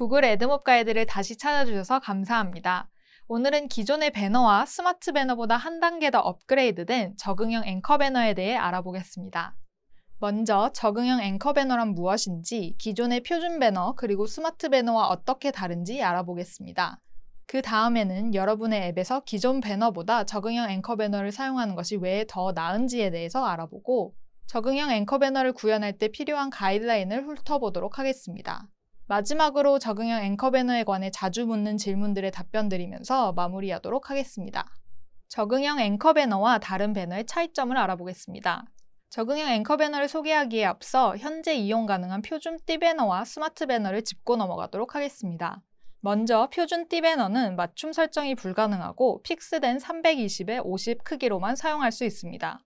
Google AdMob 가이드를 다시 찾아주셔서 감사합니다. 오늘은 기존의 배너와 스마트 배너보다 한 단계 더 업그레이드된 적응형 앵커 배너에 대해 알아보겠습니다. 먼저 적응형 앵커 배너란 무엇인지, 기존의 표준 배너 그리고 스마트 배너와 어떻게 다른지 알아보겠습니다. 그 다음에는 여러분의 앱에서 기존 배너보다 적응형 앵커 배너를 사용하는 것이 왜 더 나은지에 대해서 알아보고 적응형 앵커 배너를 구현할 때 필요한 가이드라인을 훑어보도록 하겠습니다. 마지막으로 적응형 앵커 배너에 관해 자주 묻는 질문들에 답변 드리면서 마무리하도록 하겠습니다. 적응형 앵커 배너와 다른 배너의 차이점을 알아보겠습니다. 적응형 앵커 배너를 소개하기에 앞서 현재 이용 가능한 표준 띠 배너와 스마트 배너를 짚고 넘어가도록 하겠습니다. 먼저 표준 띠 배너는 맞춤 설정이 불가능하고 fix된 320에 50 크기로만 사용할 수 있습니다.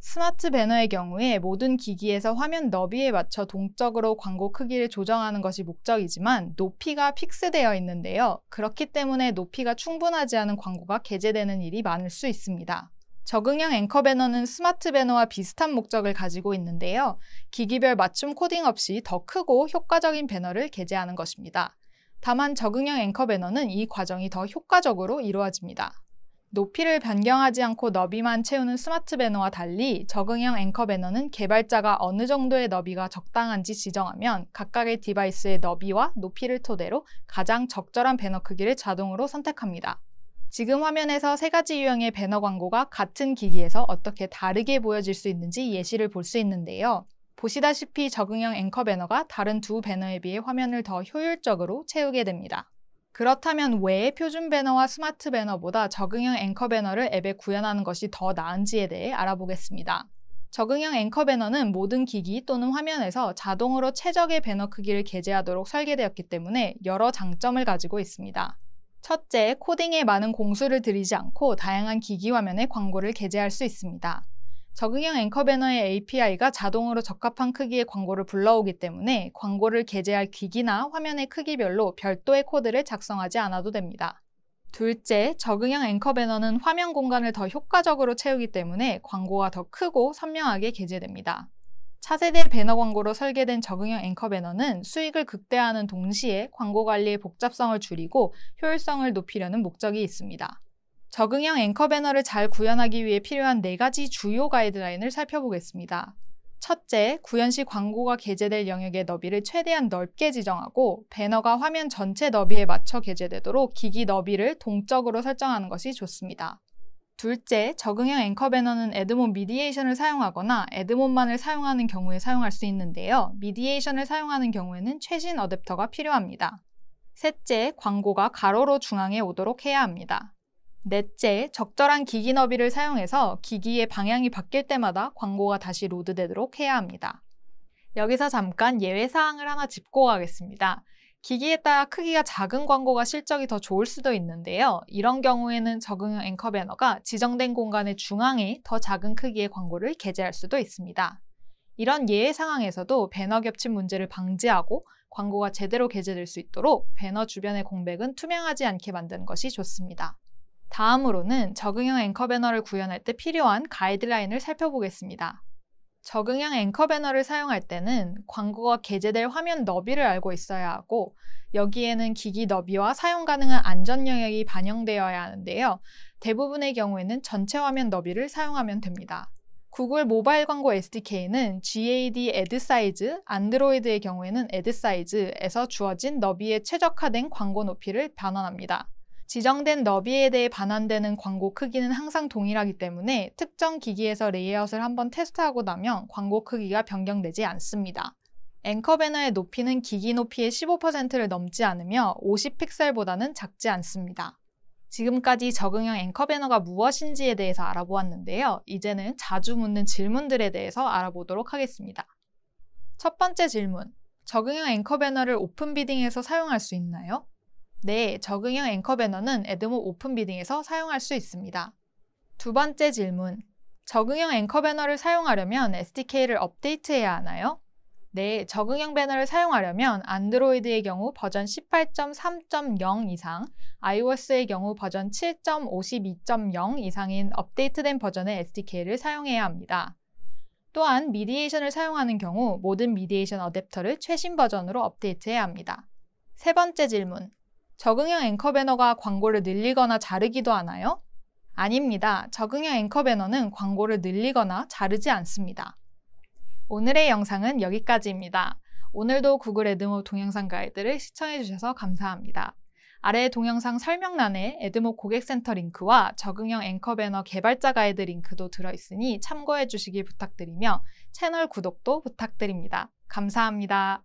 스마트 배너의 경우에 모든 기기에서 화면 너비에 맞춰 동적으로 광고 크기를 조정하는 것이 목적이지만 높이가 fix되어 있는데요. 그렇기 때문에 높이가 충분하지 않은 광고가 게재되는 일이 많을 수 있습니다. 적응형 앵커 배너는 스마트 배너와 비슷한 목적을 가지고 있는데요. 기기별 맞춤 코딩 없이 더 크고 효과적인 배너를 게재하는 것입니다. 다만 적응형 앵커 배너는 이 과정이 더 효과적으로 이루어집니다. 높이를 변경하지 않고 너비만 채우는 스마트 배너와 달리 적응형 앵커 배너는 개발자가 어느 정도의 너비가 적당한지 지정하면 각각의 device의 너비와 높이를 토대로 가장 적절한 배너 크기를 자동으로 선택합니다. 지금 화면에서 세 가지 유형의 배너 광고가 같은 기기에서 어떻게 다르게 보여질 수 있는지 예시를 볼 수 있는데요. 보시다시피 적응형 앵커 배너가 다른 두 배너에 비해 화면을 더 효율적으로 채우게 됩니다. 그렇다면 왜 표준 배너와 스마트 배너보다 적응형 앵커 배너를 앱에 구현하는 것이 더 나은지에 대해 알아보겠습니다. 적응형 앵커 배너는 모든 기기 또는 화면에서 자동으로 최적의 배너 크기를 게재하도록 설계되었기 때문에 여러 장점을 가지고 있습니다. 첫째, 코딩에 많은 공수를 들이지 않고 다양한 기기 화면에 광고를 게재할 수 있습니다. 적응형 앵커 배너의 API가 자동으로 적합한 크기의 광고를 불러오기 때문에 광고를 게재할 기기나 화면의 크기별로 별도의 코드를 작성하지 않아도 됩니다. 둘째, 적응형 앵커 배너는 화면 공간을 더 효과적으로 채우기 때문에 광고가 더 크고 선명하게 게재됩니다. 차세대 배너 광고로 설계된 적응형 앵커 배너는 수익을 극대화하는 동시에 광고 관리의 복잡성을 줄이고 효율성을 높이려는 목적이 있습니다. 적응형 앵커 배너를 잘 구현하기 위해 필요한 네 가지 주요 가이드라인을 살펴보겠습니다. 첫째, 구현 시 광고가 게재될 영역의 너비를 최대한 넓게 지정하고 배너가 화면 전체 너비에 맞춰 게재되도록 기기 너비를 동적으로 설정하는 것이 좋습니다. 둘째, 적응형 앵커 배너는 에드몬 미디에이션을 사용하거나 에드몬만을 사용하는 경우에 사용할 수 있는데요. 미디에이션을 사용하는 경우에는 최신 어댑터가 필요합니다. 셋째, 광고가 가로로 중앙에 오도록 해야 합니다. 넷째, 적절한 기기 너비를 사용해서 기기의 방향이 바뀔 때마다 광고가 다시 로드되도록 해야 합니다. 여기서 잠깐 예외사항을 하나 짚고 가겠습니다. 기기에 따라 크기가 작은 광고가 실적이 더 좋을 수도 있는데요. 이런 경우에는 적응형 앵커 배너가 지정된 공간의 중앙에 더 작은 크기의 광고를 게재할 수도 있습니다. 이런 예외 상황에서도 배너 겹침 문제를 방지하고 광고가 제대로 게재될 수 있도록 배너 주변의 공백은 투명하지 않게 만드는 것이 좋습니다. 다음으로는 적응형 앵커 배너를 구현할 때 필요한 가이드라인을 살펴보겠습니다. 적응형 앵커 배너를 사용할 때는 광고가 게재될 화면 너비를 알고 있어야 하고 여기에는 기기 너비와 사용 가능한 안전 영역이 반영되어야 하는데요. 대부분의 경우에는 전체 화면 너비를 사용하면 됩니다. 구글 모바일 광고 SDK는 GADAdSize, Android의 경우에는 AdSize에서 주어진 너비에 최적화된 광고 높이를 반환합니다. 지정된 너비에 대해 반환되는 광고 크기는 항상 동일하기 때문에 특정 기기에서 레이아웃을 한번 테스트하고 나면 광고 크기가 변경되지 않습니다. 앵커 배너의 높이는 기기 높이의 15%를 넘지 않으며 50픽셀보다는 작지 않습니다. 지금까지 적응형 앵커 배너가 무엇인지에 대해서 알아보았는데요. 이제는 자주 묻는 질문들에 대해서 알아보도록 하겠습니다. 첫 번째 질문. 적응형 앵커 배너를 open bidding에서 사용할 수 있나요? 네, 적응형 앵커 배너는 AdMob open bidding에서 사용할 수 있습니다. 두 번째 질문. 적응형 앵커 배너를 사용하려면 SDK를 업데이트해야 하나요? 네, 적응형 배너를 사용하려면 Android의 경우 버전 18.3.0 이상, iOS의 경우 버전 7.52.0 이상인 업데이트된 버전의 SDK를 사용해야 합니다. 또한 mediation을 사용하는 경우 모든 mediation 어댑터를 최신 버전으로 업데이트해야 합니다. 세 번째 질문. 적응형 앵커 배너가 광고를 늘리거나 자르기도 하나요? 아닙니다. 적응형 앵커 배너는 광고를 늘리거나 자르지 않습니다. 오늘의 영상은 여기까지입니다. 오늘도 구글 에드모 동영상 가이드를 시청해주셔서 감사합니다. 아래 동영상 설명란에 에드모 고객센터 링크와 적응형 앵커 배너 개발자 가이드 링크도 들어있으니 참고해 주시기 부탁드리며 채널 구독도 부탁드립니다. 감사합니다.